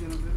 ver.